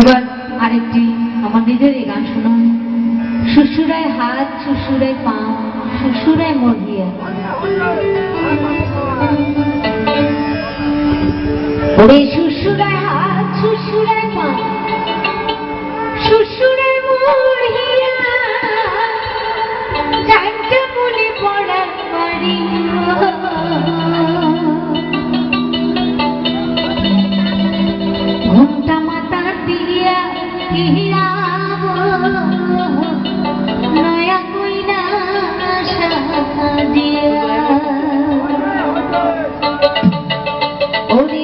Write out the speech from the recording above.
এবার আরেকটি আমার নিজেরই গান শুনুন শ্বশুরায় হাত, শ্বশুরায় পা, শ্বশুরায় মরিয়া ওরে শ্বশুরায় হাত, শ্বশুরায় পা। Only